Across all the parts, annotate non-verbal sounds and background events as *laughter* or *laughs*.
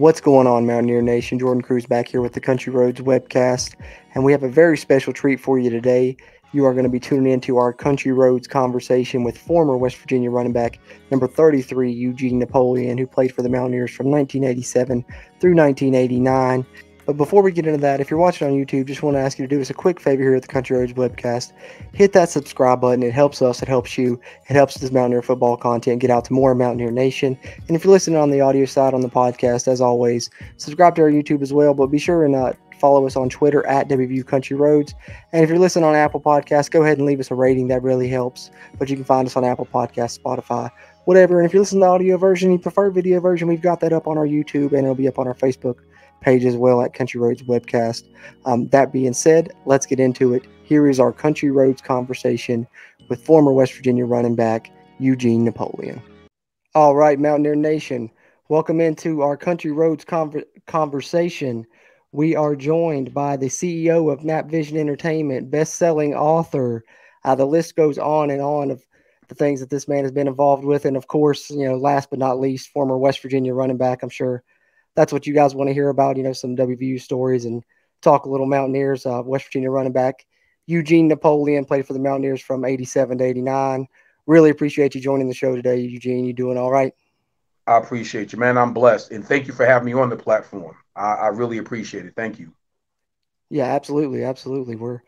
What's going on, Mountaineer Nation? Jordan Cruz back here with the Country Roads webcast, and we have a very special treat for you today. You are going to be tuning into our Country Roads conversation with former West Virginia running back number 33, Eugene Napoleon, who played for the Mountaineers from 1987 through 1989. But before we get into that, if you're watching on YouTube, just want to ask you to do us a quick favor here at the Country Roads webcast. Hit that subscribe button. It helps us. It helps you. It helps this Mountaineer football content get out to more Mountaineer Nation. And if you're listening on the audio side on the podcast, as always, subscribe to our YouTube as well. But be sure and uh, follow us on Twitter at WVU Country Roads. And if you're listening on Apple Podcasts, go ahead and leave us a rating. That really helps. But you can find us on Apple Podcasts, Spotify, whatever. And if you're listening to the audio version, you prefer video version, we've got that up on our YouTube and it'll be up on our Facebook page as well at Country Roads Webcast. Um, that being said, let's get into it. Here is our Country Roads conversation with former West Virginia running back Eugene Napoleon. All right, Mountaineer Nation, welcome into our Country Roads conver- conversation. We are joined by the CEO of Nap Vision Entertainment, best-selling author. Uh, the list goes on and on of the things that this man has been involved with, and of course, you know, last but not least, former West Virginia running back. I'm sure that's what you guys want to hear about. You know, some WVU stories and talk a little Mountaineers. Uh, West Virginia running back Eugene Napoleon played for the Mountaineers from 87 to 89. Really appreciate you joining the show today, Eugene. You doing all right? I appreciate you, man. I'm blessed. And thank you for having me on the platform. I, I really appreciate it. Thank you. Yeah, absolutely. Absolutely. We're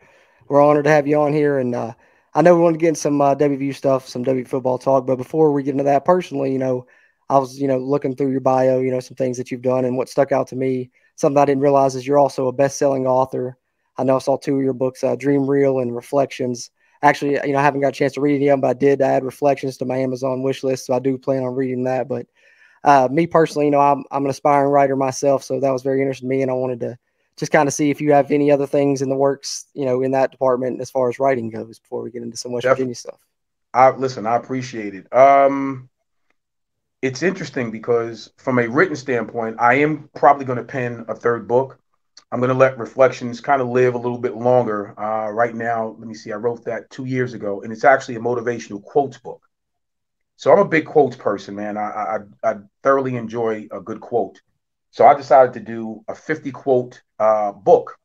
we're honored to have you on here. And uh, I know we want to get some uh, WVU stuff, some W football talk. But before we get into that personally, you know, I was, you know, looking through your bio, you know, some things that you've done, and what stuck out to me, something I didn't realize is you're also a best-selling author. I know I saw two of your books, uh, Dream Real and Reflections. Actually, you know, I haven't got a chance to read any of them, but I did add Reflections to my Amazon wish list, so I do plan on reading that. But uh, me personally, you know, I'm, I'm an aspiring writer myself, so that was very interesting to me, and I wanted to just kind of see if you have any other things in the works, you know, in that department as far as writing goes before we get into some West. Virginia stuff. I listen, I appreciate it. Um, it's interesting because from a written standpoint, I am probably going to pen a third book. I'm going to let Reflections kind of live a little bit longer. Uh, right now, let me see, I wrote that two years ago, and it's actually a motivational quotes book. So I'm a big quotes person, man. I, I, I thoroughly enjoy a good quote. So I decided to do a 50 quote uh, book.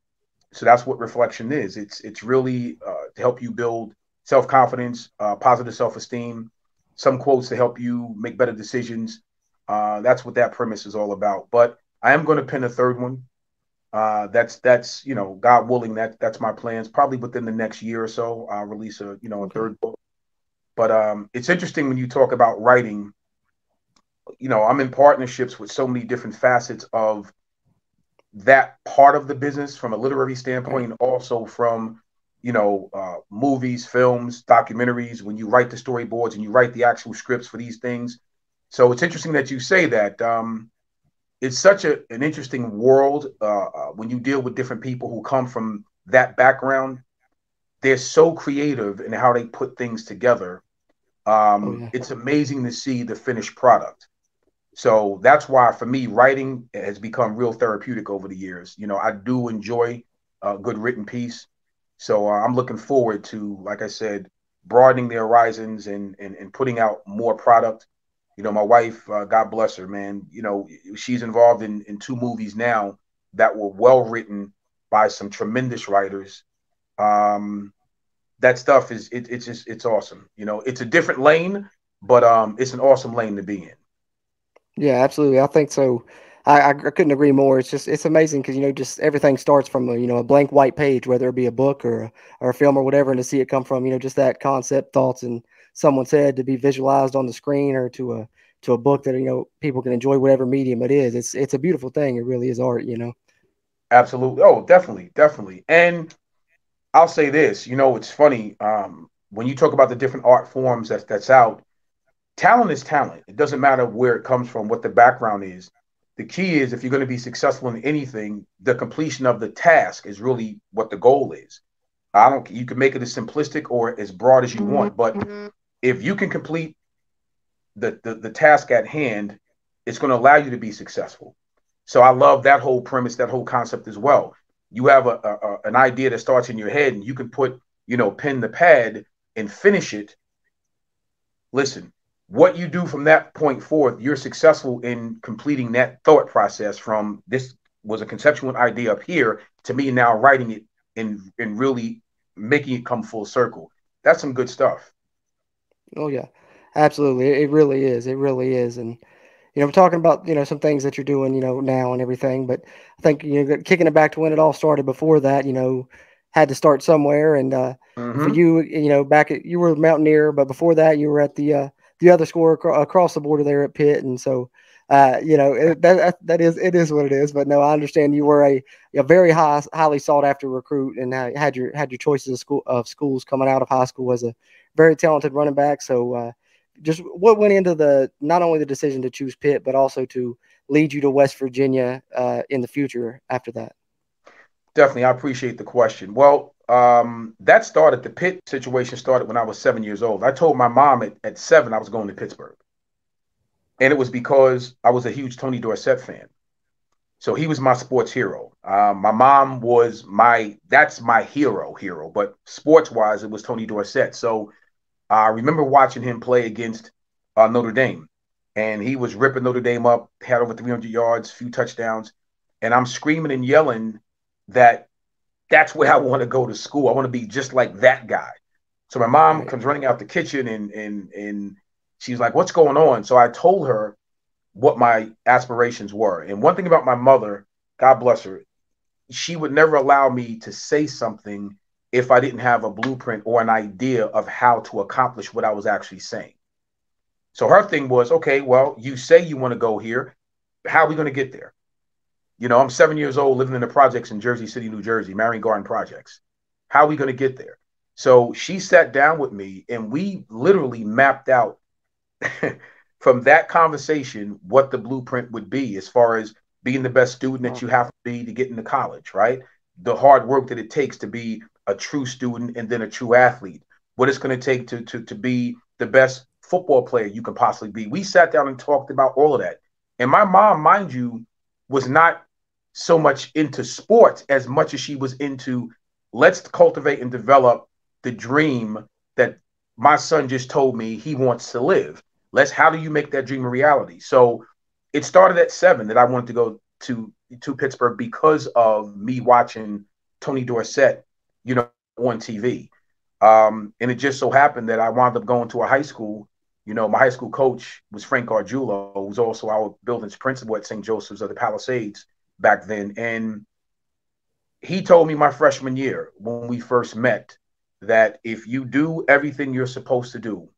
So that's what reflection is. It's it's really uh, to help you build self confidence, uh, positive self esteem, some quotes to help you make better decisions. Uh, that's what that premise is all about. But I am going to pin a third one. Uh, that's that's you know God willing that that's my plans. Probably within the next year or so, I'll release a you know a third book. But um, it's interesting when you talk about writing. You know, I'm in partnerships with so many different facets of that part of the business from a literary standpoint, and also from you know, uh, movies, films, documentaries, when you write the storyboards and you write the actual scripts for these things. So it's interesting that you say that. Um, it's such a, an interesting world uh, uh, when you deal with different people who come from that background. They're so creative in how they put things together. Um, oh, yeah. It's amazing to see the finished product. So that's why, for me, writing has become real therapeutic over the years. You know, I do enjoy a good written piece. So uh, I'm looking forward to, like I said, broadening the horizons and, and and putting out more product. You know, my wife, uh, God bless her, man. You know, she's involved in in two movies now that were well written by some tremendous writers. Um, that stuff is it, it's just it's awesome. You know, it's a different lane, but um, it's an awesome lane to be in. Yeah, absolutely. I think so. I, I couldn't agree more. It's just it's amazing because you know just everything starts from a you know a blank white page, whether it be a book or a, or a film or whatever, and to see it come from you know just that concept, thoughts, and someone's head to be visualized on the screen or to a to a book that you know people can enjoy whatever medium it is. It's it's a beautiful thing. It really is art, you know. Absolutely. Oh, definitely, definitely. And I'll say this. You know, it's funny um, when you talk about the different art forms that that's out. Talent is talent. It doesn't matter where it comes from, what the background is the key is if you're going to be successful in anything, the completion of the task is really what the goal is. I don't you can make it as simplistic or as broad as you mm-hmm. want, but mm-hmm. if you can complete the, the the task at hand, it's going to allow you to be successful. So I love that whole premise, that whole concept as well. You have a, a an idea that starts in your head, and you can put you know pin the pad and finish it. Listen, what you do from that point forth, you're successful in completing that thought process from this was a conceptual idea up here to me now writing it and and really making it come full circle. That's some good stuff. Oh yeah, absolutely. It really is. It really is. And you know, we're talking about you know some things that you're doing you know now and everything, but I think you know kicking it back to when it all started. Before that, you know, had to start somewhere. And uh, mm-hmm. for you, you know, back at you were a Mountaineer, but before that, you were at the uh, the other school across the border there at Pitt, and so uh, you know it, that that is it is what it is. But no, I understand you were a, a very high, highly sought after recruit, and had your had your choices of school of schools coming out of high school as a very talented running back. So, uh, just what went into the not only the decision to choose Pitt, but also to lead you to West Virginia uh, in the future after that. Definitely, I appreciate the question. Well, um, that started the Pitt situation started when I was seven years old. I told my mom at, at seven I was going to Pittsburgh. And it was because I was a huge Tony Dorsett fan. So he was my sports hero. Um, my mom was my that's my hero hero, but sports wise, it was Tony Dorsett. So I remember watching him play against uh, Notre Dame, and he was ripping Notre Dame up, had over 300 yards, few touchdowns, and I'm screaming and yelling that that's where I want to go to school. I want to be just like that guy. So my mom comes running out the kitchen and and and she's like, "What's going on?" So I told her what my aspirations were. And one thing about my mother, God bless her, she would never allow me to say something if I didn't have a blueprint or an idea of how to accomplish what I was actually saying. So her thing was, okay, well, you say you want to go here. How are we going to get there? You know, I'm seven years old living in the projects in Jersey City, New Jersey, Marion Garden Projects. How are we going to get there? So she sat down with me and we literally mapped out *laughs* from that conversation what the blueprint would be as far as being the best student that you have to be to get into college, right? The hard work that it takes to be a true student and then a true athlete. What it's going to take to, to, to be the best football player you can possibly be. We sat down and talked about all of that. And my mom, mind you, was not so much into sports as much as she was into let's cultivate and develop the dream that my son just told me he wants to live. Let's how do you make that dream a reality? So it started at seven that I wanted to go to to Pittsburgh because of me watching Tony Dorsett, you know, on TV. Um, and it just so happened that I wound up going to a high school. You know, my high school coach was Frank Gargiulo, who was also our building's principal at St. Joseph's of the Palisades back then. And he told me my freshman year when we first met that if you do everything you're supposed to do,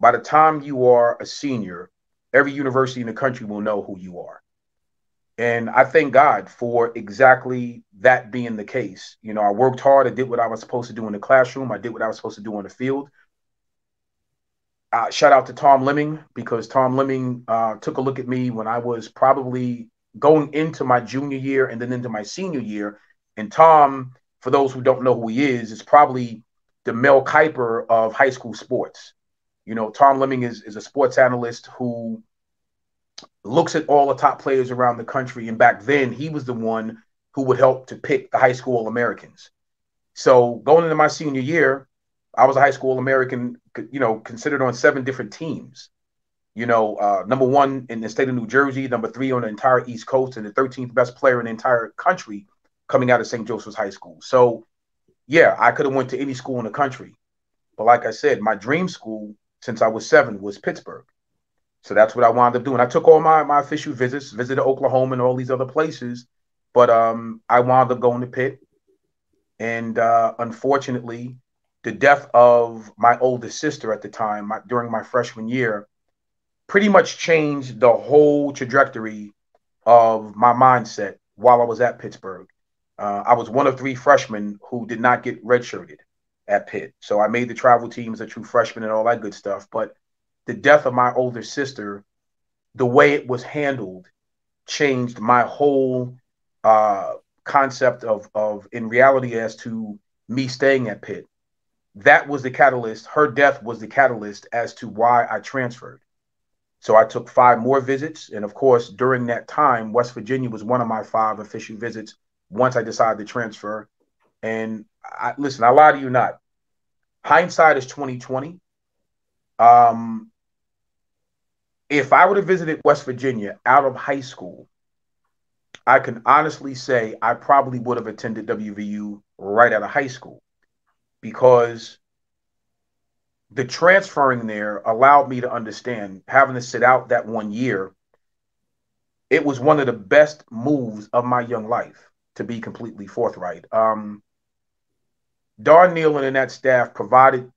by the time you are a senior, every university in the country will know who you are. And I thank God for exactly that being the case. You know, I worked hard. I did what I was supposed to do in the classroom. I did what I was supposed to do on the field. Uh, shout out to Tom Lemming because Tom Lemming uh, took a look at me when I was probably going into my junior year and then into my senior year. And Tom, for those who don't know who he is, is probably the Mel Kiper of high school sports. You know, Tom Lemming is, is a sports analyst who looks at all the top players around the country. And back then, he was the one who would help to pick the high school Americans. So going into my senior year, I was a high school American, you know, considered on seven different teams you know, uh, number one in the state of New Jersey, number three on the entire East Coast, and the 13th best player in the entire country coming out of St. Joseph's High School. So, yeah, I could have went to any school in the country, but like I said, my dream school since I was seven was Pittsburgh. So that's what I wound up doing. I took all my my official visits, visited Oklahoma and all these other places, but um, I wound up going to Pitt, and uh, unfortunately, the death of my oldest sister at the time my, during my freshman year pretty much changed the whole trajectory of my mindset while I was at Pittsburgh. Uh, I was one of three freshmen who did not get redshirted at Pitt. So I made the travel team as a true freshman and all that good stuff. But the death of my older sister, the way it was handled, changed my whole uh, concept of, of in reality as to me staying at Pitt. That was the catalyst. Her death was the catalyst as to why I transferred. So I took five more visits. And of course, during that time, West Virginia was one of my five official visits once I decided to transfer. And I, listen, I lie to you not. Hindsight is 2020. Um, if I would have visited West Virginia out of high school, I can honestly say I probably would have attended WVU right out of high school because the transferring there allowed me to understand having to sit out that one year. It was one of the best moves of my young life, to be completely forthright. Um, Don and that staff provided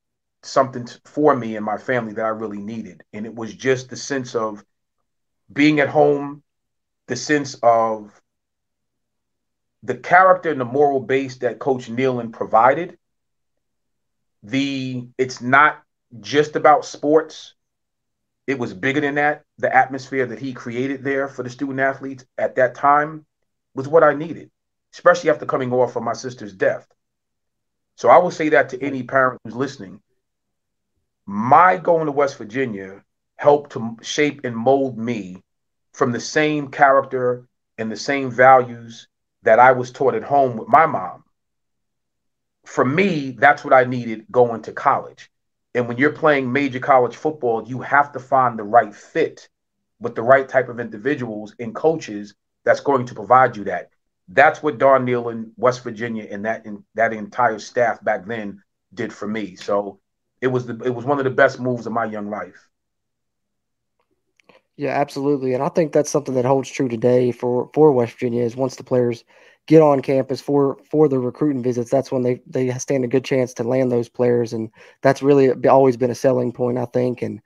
something for me and my family that I really needed. And it was just the sense of being at home, the sense of the character and the moral base that Coach Nehlen provided. The it's not just about sports. It was bigger than that. The atmosphere that he created there for the student athletes at that time was what I needed, especially after coming off of my sister's death. So I will say that to any parent who's listening. My going to West Virginia helped to shape and mold me from the same character and the same values that I was taught at home with my mom. For me, that's what I needed going to college. And when you're playing major college football, you have to find the right fit with the right type of individuals and coaches that's going to provide you that. That's what Don Nehlen, West Virginia, and that in, that entire staff back then did for me. So it was the it was one of the best moves of my young life. Yeah, absolutely, and I think that's something that holds true today for for West Virginia. Is once the players get on campus for for the recruiting visits, that's when they they stand a good chance to land those players, and that's really always been a selling point, I think. And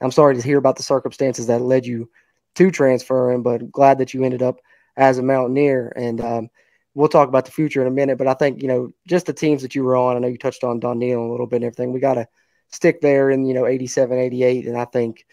I'm sorry to hear about the circumstances that led you to transferring, but glad that you ended up as a Mountaineer. And um, we'll talk about the future in a minute. But I think, you know, just the teams that you were on, I know you touched on Don Nehlen a little bit and everything. We got to stick there in, you know, 87, 88. And I think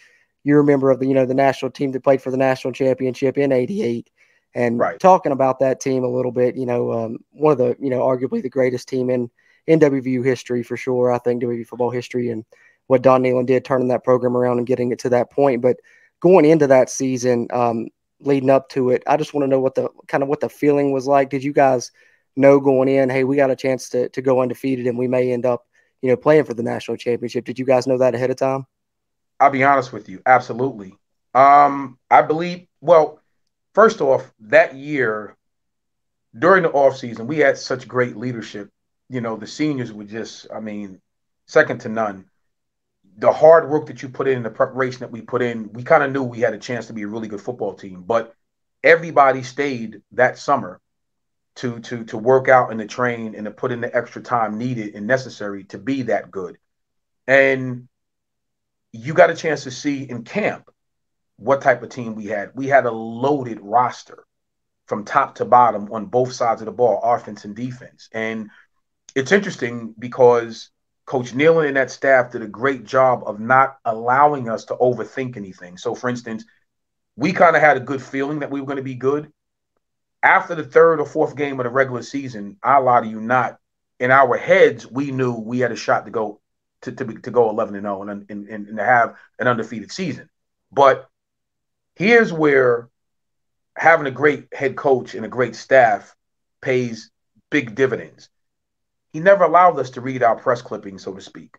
you're a member of the, you know, the national team that played for the national championship in 88. And right. talking about that team a little bit, you know, um, one of the, you know, arguably the greatest team in, in WVU history for sure. I think WVU football history and what Don Nehlen did turning that program around and getting it to that point. But going into that season, um, leading up to it. I just want to know what the kind of what the feeling was like. Did you guys know going in, hey, we got a chance to to go undefeated and we may end up, you know, playing for the national championship? Did you guys know that ahead of time? I'll be honest with you, absolutely. Um, I believe well, first off, that year during the off season, we had such great leadership. You know, the seniors were just, I mean, second to none the hard work that you put in, the preparation that we put in, we kind of knew we had a chance to be a really good football team. But everybody stayed that summer to to to work out and to train and to put in the extra time needed and necessary to be that good. And you got a chance to see in camp what type of team we had. We had a loaded roster from top to bottom on both sides of the ball, offense and defense. And it's interesting because Coach Nehlen and that staff did a great job of not allowing us to overthink anything. So, for instance, we kind of had a good feeling that we were going to be good. After the third or fourth game of the regular season, I lie to you not, in our heads, we knew we had a shot to go to, to, to go 11 and 0 and, and, and to have an undefeated season. But here's where having a great head coach and a great staff pays big dividends he never allowed us to read our press clippings, so to speak.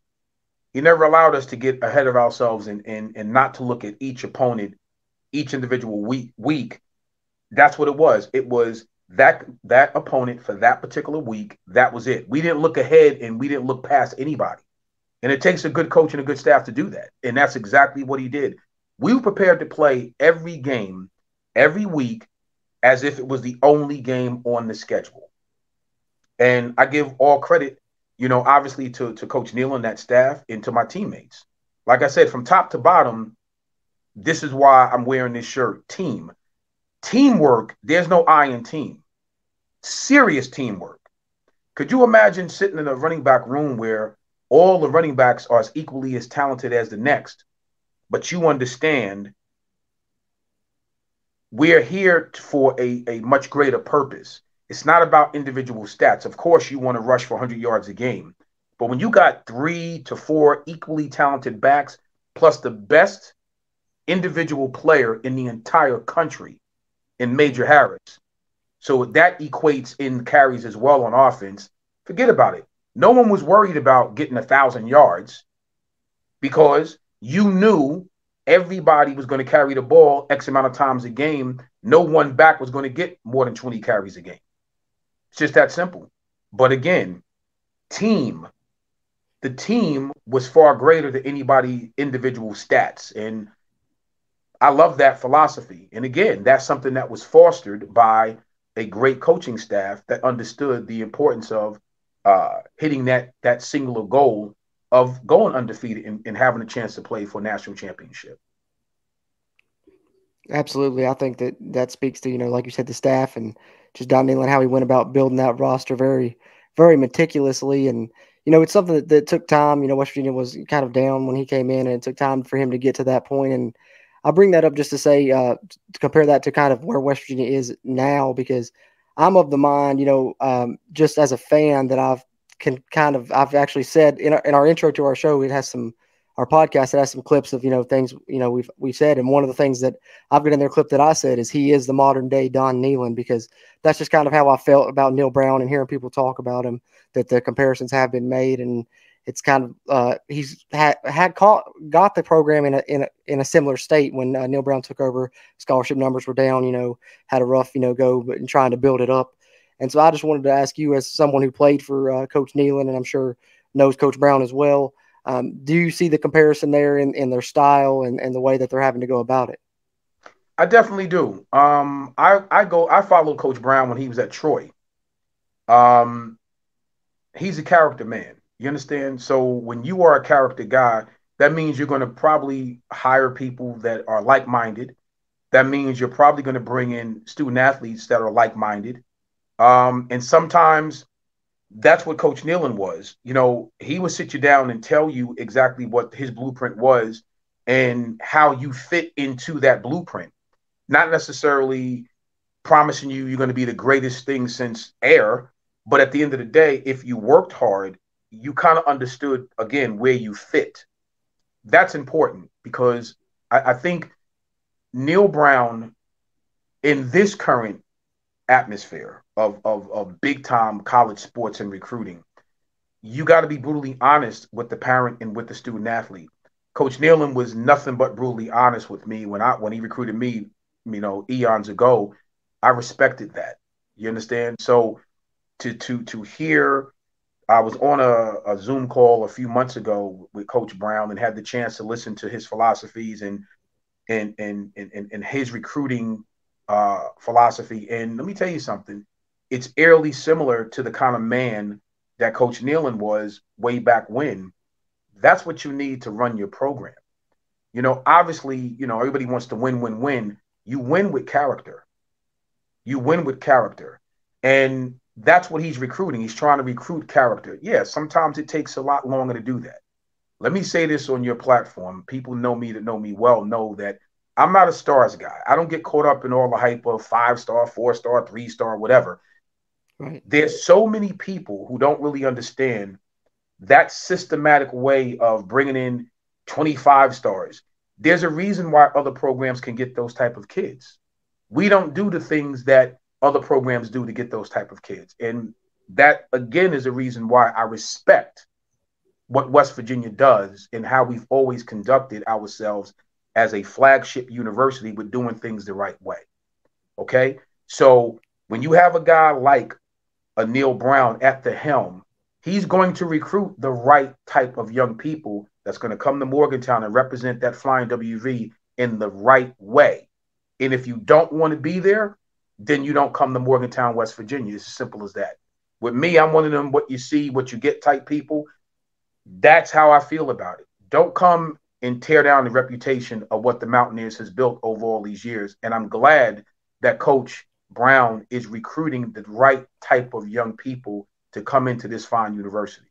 He never allowed us to get ahead of ourselves and and, and not to look at each opponent, each individual week week. That's what it was. It was that that opponent for that particular week. That was it. We didn't look ahead and we didn't look past anybody. And it takes a good coach and a good staff to do that. And that's exactly what he did. We were prepared to play every game, every week, as if it was the only game on the schedule. And I give all credit, you know, obviously to, to Coach Nehlen and that staff and to my teammates. Like I said, from top to bottom, this is why I'm wearing this shirt. Team. Teamwork, there's no I in team. Serious teamwork. Could you imagine sitting in a running back room where all the running backs are as equally as talented as the next, but you understand we're here for a, a much greater purpose. It's not about individual stats. Of course, you want to rush for 100 yards a game. But when you got three to four equally talented backs, plus the best individual player in the entire country in Major Harris, so that equates in carries as well on offense. Forget about it. No one was worried about getting a thousand yards because you knew everybody was going to carry the ball X amount of times a game. No one back was going to get more than 20 carries a game. It's just that simple. But again, team, the team was far greater than anybody individual stats. And I love that philosophy. And again, that's something that was fostered by a great coaching staff that understood the importance of uh, hitting that that singular goal of going undefeated and, and having a chance to play for national championship. Absolutely, I think that that speaks to you know, like you said, the staff and just Don Nehlen how he went about building that roster very, very meticulously. And you know, it's something that, that took time. You know, West Virginia was kind of down when he came in, and it took time for him to get to that point. And I bring that up just to say, uh, to compare that to kind of where West Virginia is now, because I'm of the mind, you know, um, just as a fan, that I've can kind of I've actually said in our, in our intro to our show, it has some our podcast. It has some clips of you know things you know we've we said, and one of the things that I've got in their clip that I said is he is the modern day Don Nehlen because that's just kind of how I felt about Neal Brown and hearing people talk about him. That the comparisons have been made, and it's kind of uh, he's had had caught got the program in a in a in a similar state when uh, Neal Brown took over. Scholarship numbers were down, you know, had a rough you know go, but in trying to build it up. And so I just wanted to ask you, as someone who played for uh, Coach Nehlen, and I'm sure knows Coach Brown as well, um, do you see the comparison there in, in their style and, and the way that they're having to go about it? I definitely do. Um, I I go I followed Coach Brown when he was at Troy. Um, he's a character man. You understand? So when you are a character guy, that means you're going to probably hire people that are like-minded. That means you're probably going to bring in student athletes that are like-minded. Um, and sometimes that's what Coach Nehlen was. You know, he would sit you down and tell you exactly what his blueprint was and how you fit into that blueprint. Not necessarily promising you you're going to be the greatest thing since air, but at the end of the day, if you worked hard, you kind of understood again where you fit. That's important because I, I think Neal Brown in this current atmosphere of, of, of big time college sports and recruiting, you got to be brutally honest with the parent and with the student athlete. Coach Nehlen was nothing but brutally honest with me when I when he recruited me, you know, eons ago. I respected that. You understand? So to to to hear I was on a, a Zoom call a few months ago with Coach Brown and had the chance to listen to his philosophies and and and and, and his recruiting uh, philosophy. And let me tell you something it's eerily similar to the kind of man that Coach Nehlen was way back when. That's what you need to run your program. You know, obviously, you know, everybody wants to win, win, win. You win with character. You win with character. And that's what he's recruiting. He's trying to recruit character. Yeah, sometimes it takes a lot longer to do that. Let me say this on your platform. People know me that know me well know that I'm not a stars guy. I don't get caught up in all the hype of five star, four star, three star, whatever. Right. There's so many people who don't really understand that systematic way of bringing in 25 stars. There's a reason why other programs can get those type of kids. We don't do the things that other programs do to get those type of kids. And that again is a reason why I respect what West Virginia does and how we've always conducted ourselves as a flagship university with doing things the right way. Okay? So when you have a guy like a Neal Brown at the helm, he's going to recruit the right type of young people that's going to come to Morgantown and represent that flying WV in the right way. And if you don't want to be there, then you don't come to Morgantown, West Virginia. It's as simple as that. With me, I'm one of them what you see, what you get type people. That's how I feel about it. Don't come and tear down the reputation of what the Mountaineers has built over all these years. And I'm glad that Coach Brown is recruiting the right type of young people to come into this fine university.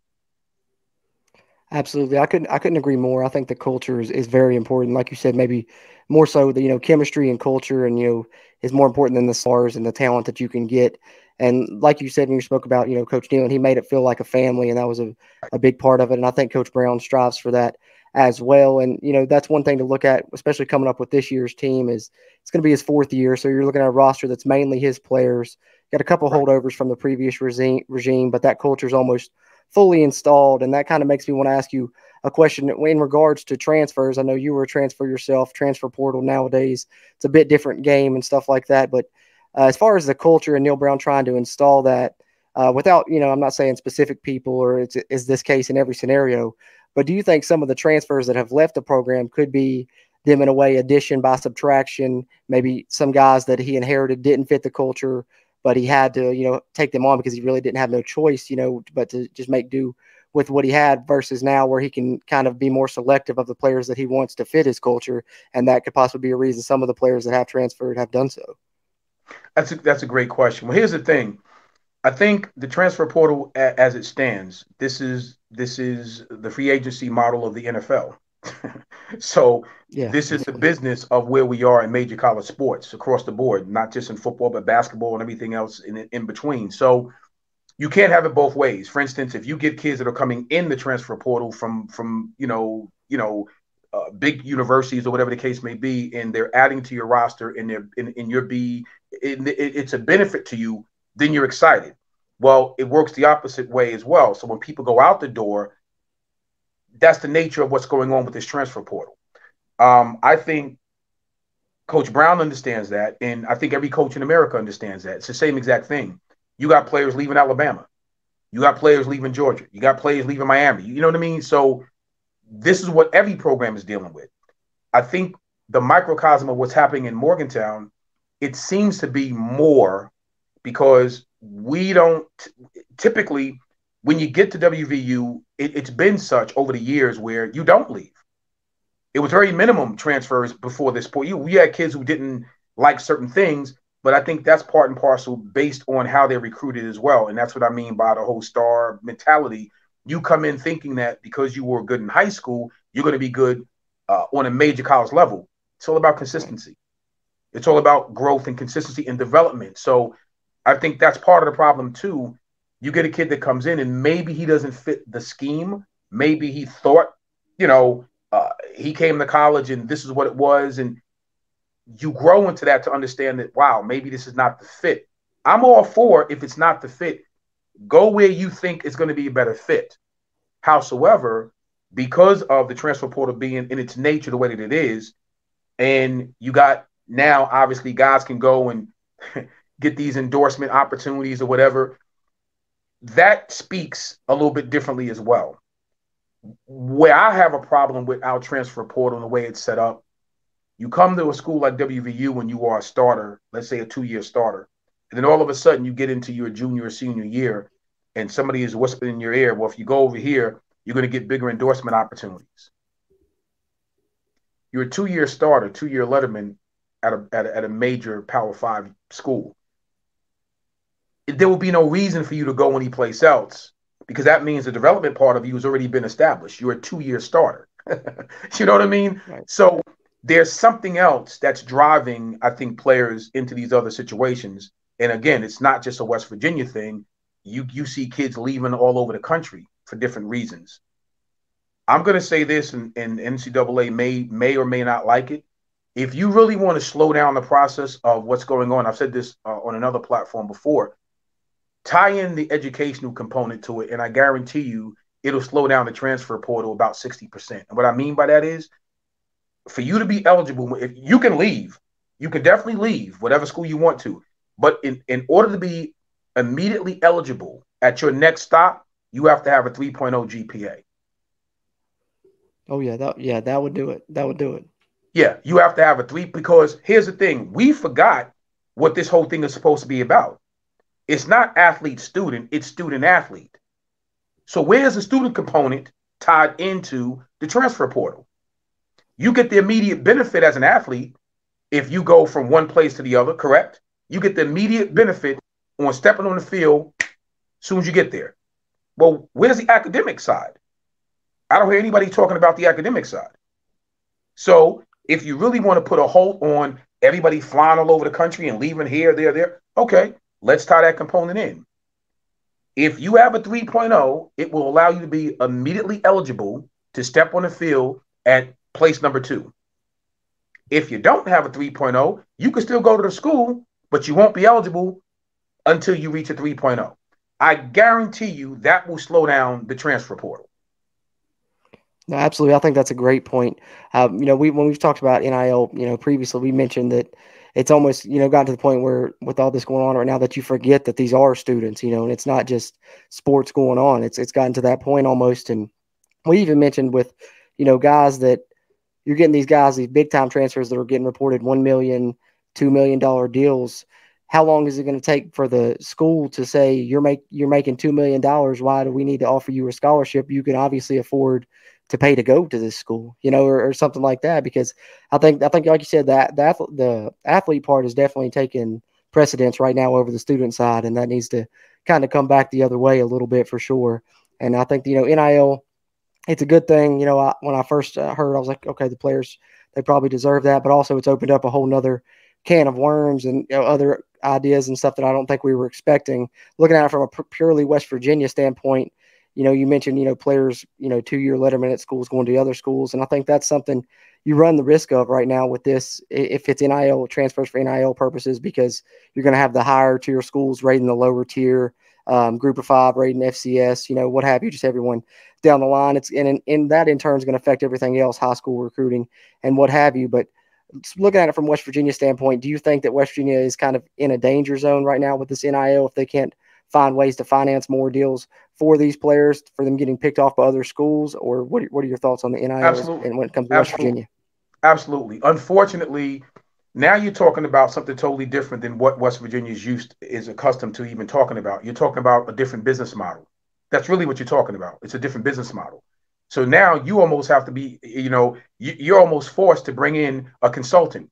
Absolutely. I couldn't I couldn't agree more. I think the culture is, is very important. Like you said, maybe more so the you know, chemistry and culture and you know is more important than the stars and the talent that you can get. And like you said when you spoke about, you know, Coach Nehlen, and he made it feel like a family and that was a, a big part of it. And I think Coach Brown strives for that as well. And, you know, that's one thing to look at, especially coming up with this year's team is it's going to be his fourth year. So you're looking at a roster that's mainly his players. Got a couple holdovers from the previous regime, regime but that culture is almost fully installed. And that kind of makes me want to ask you a question in regards to transfers. I know you were a transfer yourself, transfer portal nowadays. It's a bit different game and stuff like that. But uh, as far as the culture and Neal Brown trying to install that, uh, without, you know, I'm not saying specific people or it's, is this case in every scenario, but do you think some of the transfers that have left the program could be them in a way addition by subtraction? Maybe some guys that he inherited didn't fit the culture, but he had to, you know, take them on because he really didn't have no choice, you know, but to just make do with what he had versus now where he can kind of be more selective of the players that he wants to fit his culture. And that could possibly be a reason some of the players that have transferred have done so. That's a, that's a great question. Well, here's the thing. I think the transfer portal, as it stands, this is this is the free agency model of the NFL. *laughs* so yeah, this is the business of where we are in major college sports across the board, not just in football, but basketball and everything else in in between. So you can't have it both ways. For instance, if you get kids that are coming in the transfer portal from from you know you know uh, big universities or whatever the case may be, and they're adding to your roster and they're in, in your B, it, it, it's a benefit to you. Then you're excited. Well, it works the opposite way as well. So when people go out the door, that's the nature of what's going on with this transfer portal. Um, I think Coach Brown understands that, and I think every coach in America understands that. It's the same exact thing. You got players leaving Alabama, you got players leaving Georgia, you got players leaving Miami. You know what I mean? So this is what every program is dealing with. I think the microcosm of what's happening in Morgantown, it seems to be more because we don't typically when you get to WVU, it, it's been such over the years where you don't leave. It was very minimum transfers before this point. You we had kids who didn't like certain things, but I think that's part and parcel based on how they're recruited as well. And that's what I mean by the whole star mentality. You come in thinking that because you were good in high school, you're going to be good uh, on a major college level. It's all about consistency. It's all about growth and consistency and development. So I think that's part of the problem too. You get a kid that comes in and maybe he doesn't fit the scheme. Maybe he thought, you know, uh, he came to college and this is what it was. And you grow into that to understand that, wow, maybe this is not the fit. I'm all for if it's not the fit, go where you think is going to be a better fit. Howsoever, because of the transfer portal being in its nature the way that it is, and you got now obviously guys can go and *laughs* get these endorsement opportunities or whatever, that speaks a little bit differently as well. Where I have a problem with our transfer portal and the way it's set up, you come to a school like WVU when you are a starter, let's say a two year starter, and then all of a sudden you get into your junior or senior year and somebody is whispering in your ear, well, if you go over here, you're going to get bigger endorsement opportunities. You're a two year starter, two year letterman at a, at a, at a major Power Five school there will be no reason for you to go anyplace else because that means the development part of you has already been established. You're a two year starter. *laughs* you know what I mean? Right. So there's something else that's driving, I think, players into these other situations. And again, it's not just a West Virginia thing. You you see kids leaving all over the country for different reasons. I'm going to say this, and, and NCAA may may or may not like it. If you really want to slow down the process of what's going on, I've said this uh, on another platform before tie in the educational component to it, and I guarantee you it'll slow down the transfer portal about 60%. And what I mean by that is for you to be eligible, if you can leave, you can definitely leave whatever school you want to. But in, in order to be immediately eligible at your next stop, you have to have a 3.0 GPA. Oh yeah, that yeah, that would do it. That would do it. Yeah, you have to have a three because here's the thing: we forgot what this whole thing is supposed to be about. It's not athlete student, it's student athlete. So where's the student component tied into the transfer portal? You get the immediate benefit as an athlete if you go from one place to the other, correct? You get the immediate benefit on stepping on the field as soon as you get there. Well, where's the academic side? I don't hear anybody talking about the academic side. So if you really want to put a halt on everybody flying all over the country and leaving here, there, there, okay, Let's tie that component in. If you have a 3.0, it will allow you to be immediately eligible to step on the field at place number two. If you don't have a 3.0, you can still go to the school, but you won't be eligible until you reach a 3.0. I guarantee you that will slow down the transfer portal. No, absolutely. I think that's a great point. Um, you know, we when we've talked about NIL, you know, previously we mentioned that it's almost you know gotten to the point where with all this going on right now that you forget that these are students, you know, and it's not just sports going on. It's it's gotten to that point almost, and we even mentioned with you know guys that you're getting these guys these big time transfers that are getting reported one million, two million dollar deals how long is it going to take for the school to say you're make you're making two million dollars? Why do we need to offer you a scholarship? You can obviously afford to pay to go to this school, you know, or, or something like that. Because I think I think like you said that the the athlete part is definitely taking precedence right now over the student side, and that needs to kind of come back the other way a little bit for sure. And I think you know NIL, it's a good thing. You know, I, when I first uh, heard, I was like, okay, the players they probably deserve that, but also it's opened up a whole nother can of worms and you know, other ideas and stuff that I don't think we were expecting. Looking at it from a purely West Virginia standpoint, you know, you mentioned, you know, players, you know, two year letterman at schools going to other schools. And I think that's something you run the risk of right now with this if it's NIL transfers for NIL purposes, because you're going to have the higher tier schools rating the lower tier, um, group of five rating FCS, you know, what have you, just everyone down the line. It's and, and that in turn is going to affect everything else, high school recruiting and what have you. But looking at it from West Virginia standpoint, do you think that West Virginia is kind of in a danger zone right now with this NIL if they can't find ways to finance more deals for these players for them getting picked off by other schools? Or what are, what are your thoughts on the NIL Absolutely. and when it comes to Absolutely. West Virginia? Absolutely. Unfortunately, now you're talking about something totally different than what West Virginia is used is accustomed to even talking about. You're talking about a different business model. That's really what you're talking about. It's a different business model. So now you almost have to be, you know, you're almost forced to bring in a consultant.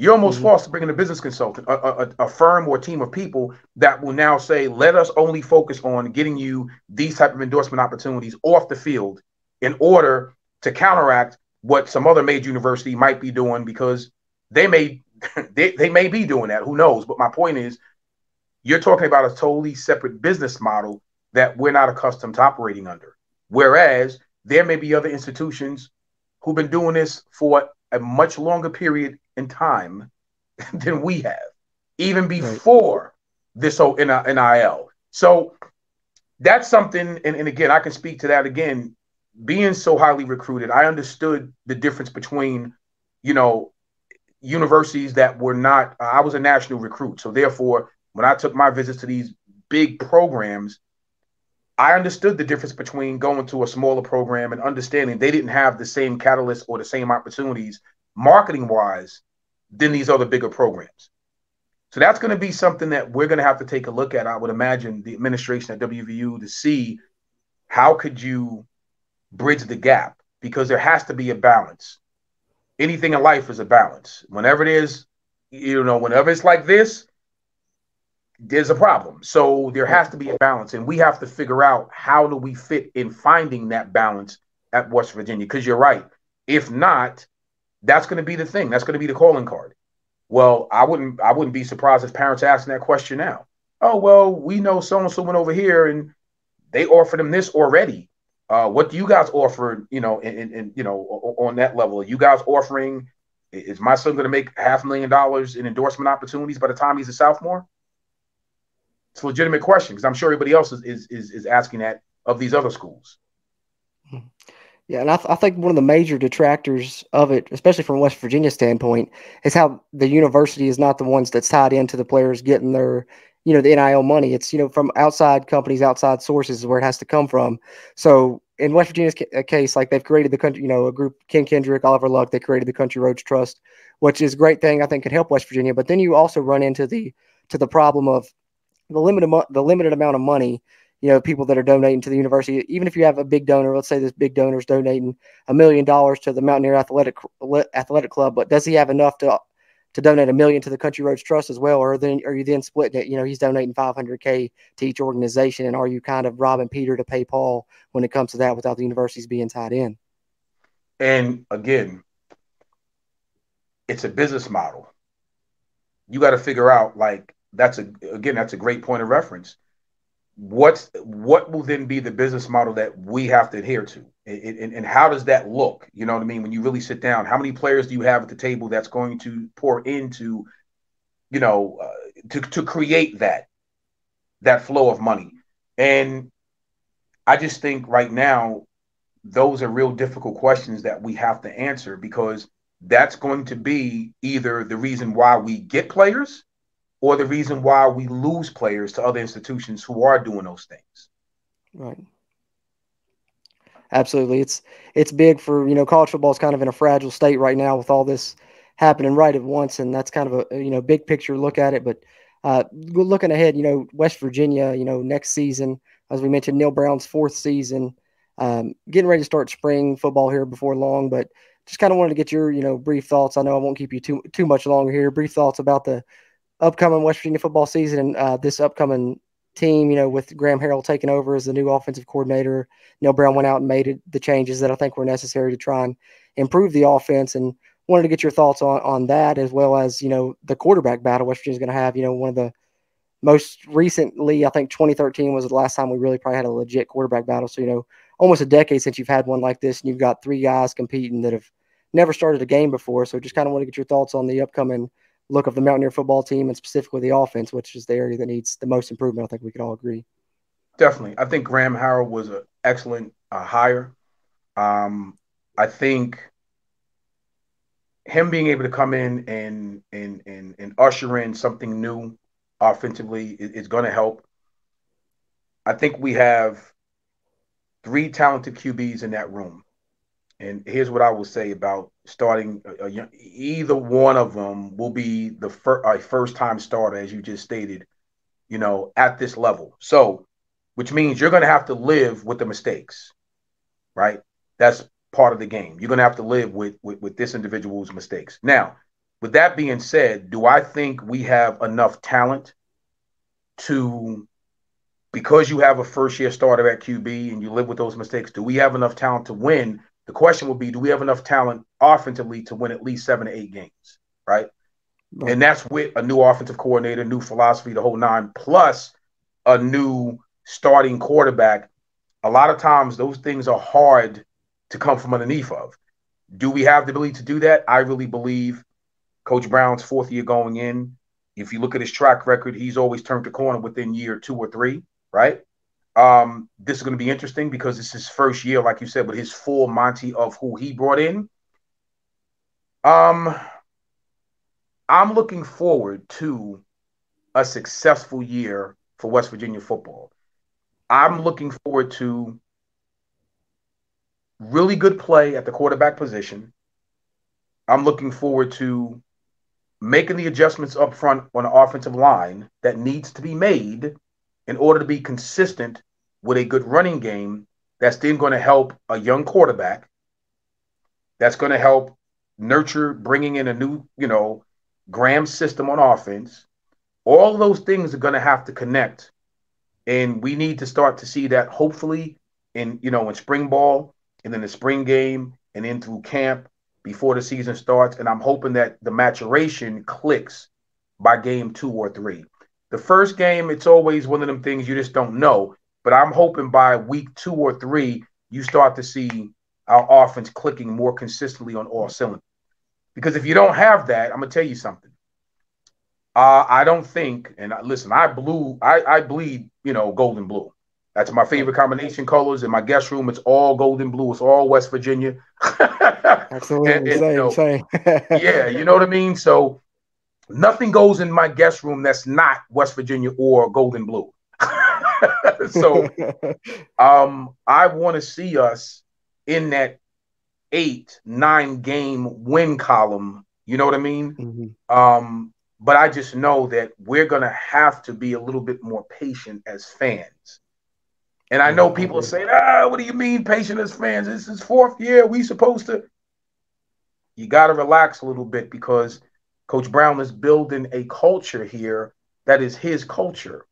You're almost mm-hmm. forced to bring in a business consultant, a, a, a, firm or a team of people that will now say, let us only focus on getting you these type of endorsement opportunities off the field in order to counteract what some other major university might be doing because they may *laughs* they, they may be doing that. Who knows? But my point is, you're talking about a totally separate business model that we're not accustomed to operating under. Whereas there may be other institutions who've been doing this for a much longer period in time *laughs* than we have, even before right. this whole NIL. So that's something, and, and again, I can speak to that again. Being so highly recruited, I understood the difference between, you know, universities that were not. I was a national recruit, so therefore, when I took my visits to these big programs, I understood the difference between going to a smaller program and understanding they didn't have the same catalyst or the same opportunities marketing wise than these other bigger programs. So that's going to be something that we're going to have to take a look at. I would imagine the administration at WVU to see how could you bridge the gap because there has to be a balance. Anything in life is a balance. Whenever it is, you know, whenever it's like this, there's a problem. So there has to be a balance, and we have to figure out how do we fit in finding that balance at West Virginia. Because you're right. If not, that's going to be the thing. That's going to be the calling card. Well, I wouldn't. I wouldn't be surprised if parents asking that question now. Oh well, we know so and so went over here, and they offered them this already. Uh, what do you guys offer? You know, and you know, on that level, are you guys offering? Is my son going to make half a million dollars in endorsement opportunities by the time he's a sophomore? It's a legitimate question because I'm sure everybody else is, is, is is asking that of these other schools. Yeah, and I, th- I think one of the major detractors of it, especially from West Virginia standpoint, is how the university is not the ones that's tied into the players getting their, you know, the NIL money. It's you know from outside companies, outside sources, where it has to come from. So in West Virginia's ca- uh, case, like they've created the country, you know, a group, Ken Kendrick, Oliver Luck, they created the Country Roads Trust, which is a great thing. I think could help West Virginia. But then you also run into the to the problem of the limited the limited amount of money you know people that are donating to the university. Even if you have a big donor let's say this big donor is donating a million dollars to the mountaineer athletic athletic club but does he have enough to to donate a million to the country roads trust as well? Or then are you then splitting it you know he's donating 500k to each organization and are you kind of robbing peter to pay paul when it comes to that without the universities being tied in? And again it's a business model. You got to figure out like that's a again that's a great point of reference what's what will then be the business model that we have to adhere to? And, and, and, how does that look? You know what i mean? When you really sit down how many players do you have at the table that's going to pour into you know uh, to, to create that that flow of money? And i just think right now those are real difficult questions that we have to answer because that's going to be either the reason why we get players or the reason why we lose players to other institutions who are doing those things. Right. Absolutely. It's it's big for, you know, college football is kind of in a fragile state right now with all this happening right at once and that's kind of a you know big picture look at it, but uh, looking ahead, you know, West Virginia, you know, next season, as we mentioned, Neal Brown's fourth season, um, getting ready to start spring football here before long, but just kind of wanted to get your, you know, brief thoughts. I know I won't keep you too too much longer here. Brief thoughts about the upcoming West Virginia football season and uh, this upcoming team, you know, with Graham Harrell taking over as the new offensive coordinator. Neal Brown went out and made it, the changes that I think were necessary to try and improve the offense. And wanted to get your thoughts on, on that as well as, you know, the quarterback battle West Virginia's going to have. You know, one of the most recently, I think 2013 was the last time we really probably had a legit quarterback battle. So, you know, almost a decade since you've had one like this, and you've got three guys competing that have never started a game before. So, just kind of want to get your thoughts on the upcoming look of the Mountaineer football team and specifically the offense, which is the area that needs the most improvement. I think we could all agree. Definitely. I think Graham Harrell was an excellent uh, hire. Um, I think him being able to come in and and and, and usher in something new offensively is, is going to help. I think we have three talented QBs in that room. And here's what I will say about starting uh, uh, a, a, either one of them will be the fir- a first time starter, as you just stated, you know, at this level. So, which means you're going to have to live with the mistakes, right? That's part of the game. You're going to have to live with, with, with this individual's mistakes. Now, with that being said, do I think we have enough talent to because you have a first year starter at QB and you live with those mistakes, do we have enough talent to win the question will be, do we have enough talent offensively to win at least seven to eight games, right? right. And that's with a new offensive coordinator, new philosophy, the whole nine, plus a new starting quarterback. A lot of times those things are hard to come from underneath of. Do we have the ability to do that? I really believe Coach Brown's fourth year going in. If you look at his track record, he's always turned the corner within year two or three, right? Um, this is going to be interesting because it's his first year, like you said, with his full Monty of who he brought in. Um, I'm looking forward to a successful year for West Virginia football. I'm looking forward to really good play at the quarterback position. I'm looking forward to making the adjustments up front on the offensive line that needs to be made in order to be consistent with a good running game that's then going to help a young quarterback that's going to help nurture bringing in a new you know graham system on offense. All those things are going to have to connect. And we need to start to see that hopefully in you know in spring ball and then the spring game and then through camp before the season starts. And i'm hoping that the maturation clicks by game two or three. The first game, it's always one of them things you just don't know. But I'm hoping by week two or three, you start to see our offense clicking more consistently on all cylinders. Because if you don't have that, I'm gonna tell you something. Uh, I don't think, and listen, I blue, I, I bleed, you know, golden blue. That's my favorite combination colors. In my guest room, it's all golden blue. It's all West Virginia. *laughs* Absolutely, and, and, same, you know, same. *laughs* yeah, you know what I mean. So Nothing goes in my guest room that's not West Virginia or Golden Blue. *laughs* so um, I want to see us in that eight, nine game win column. You know what I mean? Mm-hmm. Um, but I just know that we're going to have to be a little bit more patient as fans. And I know people say, ah, what do you mean patient as fans? This is fourth year. We supposed to. You got to relax a little bit because Coach Brown is building a culture here that is his culture.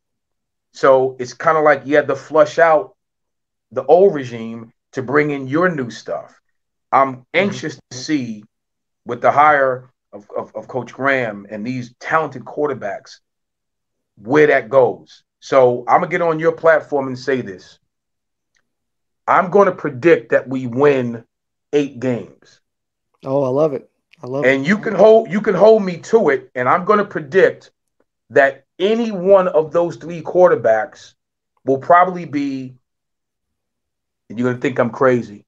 So it's kind of like you had to flush out the old regime to bring in your new stuff. I'm mm-hmm. anxious mm-hmm. to see with the hire of, of, of, Coach Graham and these talented quarterbacks where that goes. So I'm going to get on your platform and say this. I'm going to predict that we win eight games. Oh, I love it. I love and it. And you can hold you can hold me to it, and I'm going to predict that any one of those three quarterbacks will probably be. And you're going to think I'm crazy.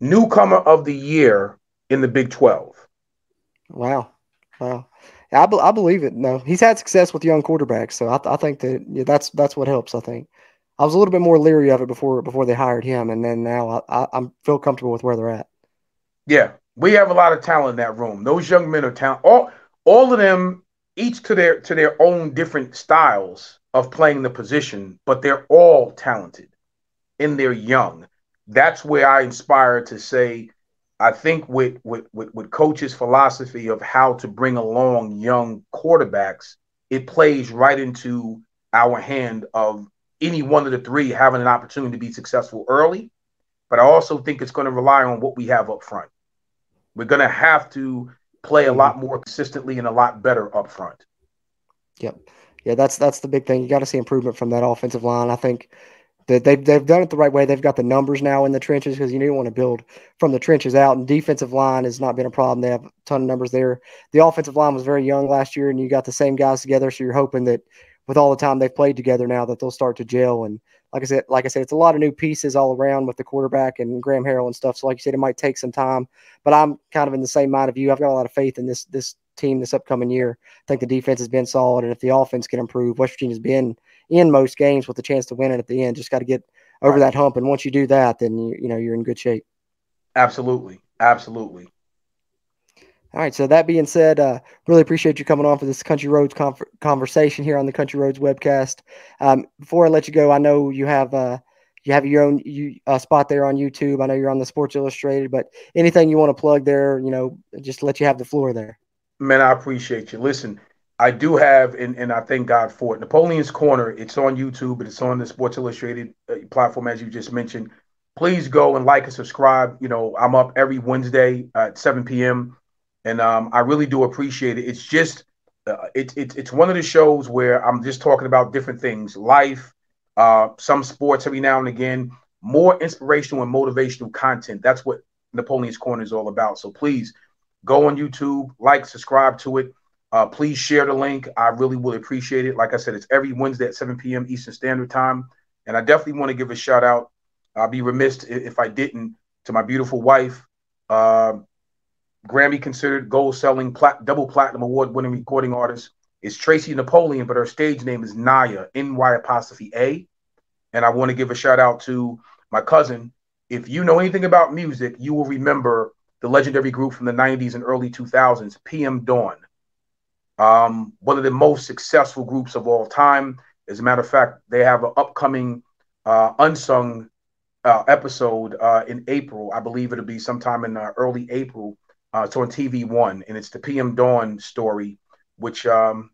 newcomer of the year in the Big 12. Wow. Wow. I, be, I believe it. No, he's had success with young quarterbacks, so I, I think that yeah, that's that's what helps. I think I was a little bit more leery of it before before they hired him, and then now I, I I'm feel comfortable with where they're at. Yeah, we have a lot of talent in that room. Those young men are talent. All all of them, each to their to their own different styles of playing the position, but they're all talented and they're young. That's where I inspire to say I think with, with with with coach's philosophy of how to bring along young quarterbacks, it plays right into our hand of any one of the three having an opportunity to be successful early. But I also think it's going to rely on what we have up front. We're going to have to play a mm-hmm. lot more consistently and a lot better up front. Yep. Yeah, that's that's the big thing. You got to see improvement from that offensive line. I think that they've they've done it the right way. They've got the numbers now in the trenches because you don't want to build from the trenches out. And defensive line has not been a problem. They have a ton of numbers there. The offensive line was very young last year, and you got the same guys together. So you're hoping that with all the time they've played together now, that they'll start to gel. And like I said, like I said, it's a lot of new pieces all around with the quarterback and Graham Harrell and stuff. So like you said, it might take some time. But I'm kind of in the same mind of you. I've got a lot of faith in this this team this upcoming year. I think the defense has been solid, and if the offense can improve, West Virginia's been in most games with a chance to win it at the end. Just got to get over that hump, and once you do that, then you you know you're in good shape. Absolutely, absolutely. All right. So that being said, uh, really appreciate you coming on for this Country Roads conversation here on the Country Roads webcast. Um, before I let you go, I know you have uh, you have your own you, uh, spot there on YouTube. I know you're on the Sports Illustrated, but anything you want to plug there, you know, just let you have the floor there. Man, I appreciate you. Listen, I do have, and, and I thank God for it. Napoleon's Corner, it's on YouTube, but it's on the Sports Illustrated uh, platform, as you just mentioned. Please go and like and subscribe. You know, I'm up every Wednesday at 7 p.m. And um, I really do appreciate it. It's just, uh, it, it, it's one of the shows where I'm just talking about different things, life, uh, some sports every now and again, more inspirational and motivational content. That's what Napoleon's Corner is all about. So please go on YouTube, like, subscribe to it uh, please share the link. I really will appreciate it. Like I said, it's every Wednesday at 7 p.m. Eastern Standard Time. And I definitely want to give a shout out. I'd be remiss if I didn't to my beautiful wife, uh, Grammy considered gold selling, plat- double platinum award winning recording artist is Tracy Napoleon, but her stage name is Naya, N Y apostrophe A. And I want to give a shout out to my cousin. If you know anything about music, you will remember the legendary group from the 90s and early 2000s, PM Dawn um, one of the most successful groups of all time. As a matter of fact, they have an upcoming uh, unsung uh, episode uh, in April. I believe it'll be sometime in uh, early April. Uh, it's on TV One, and it's the PM Dawn story, which um,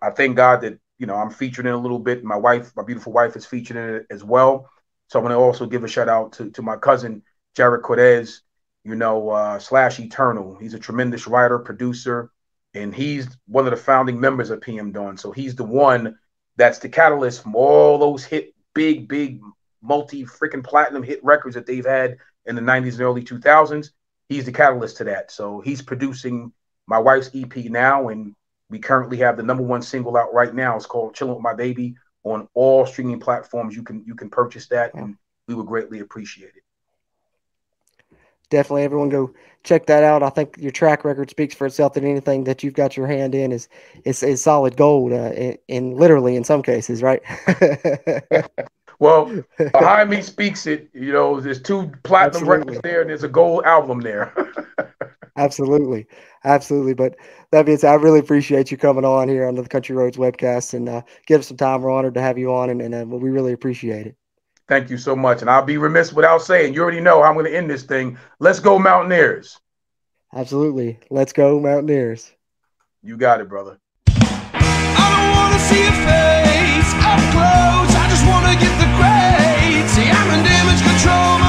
I thank God that you know I'm featured in a little bit. My wife, my beautiful wife, is featured in it as well. So I'm going to also give a shout out to, to my cousin Jarrett Cordes, you know, uh, slash Eternal. He's a tremendous writer, producer, and he's one of the founding members of PM Dawn. So he's the one that's the catalyst from all those hit, big, big, multi freaking platinum hit records that they've had in the 90s and early 2000s. He's the catalyst to that. So he's producing my wife's EP now, and we currently have the number one single out right now. It's called "Chilling with My Baby" on all streaming platforms. You can you can purchase that, and we would greatly appreciate it definitely everyone go check that out. I think your track record speaks for itself. That anything that you've got your hand in is is, is solid gold, uh, in, in, literally in some cases, right? *laughs* *laughs* well, *laughs* behind me speaks it. You know, there's two platinum Absolutely. records there, and there's a gold album there. *laughs* Absolutely, absolutely. But that being said, I really appreciate you coming on here on the Country Roads webcast and uh, give us some time. We're honored to have you on, and, and uh, we really appreciate it. Thank you so much. And I'll be remiss without saying, you already know how I'm going to end this thing. Let's go, Mountaineers. Absolutely. Let's go, Mountaineers. You got it, brother. I don't want to see your face up close. I just want to get the control.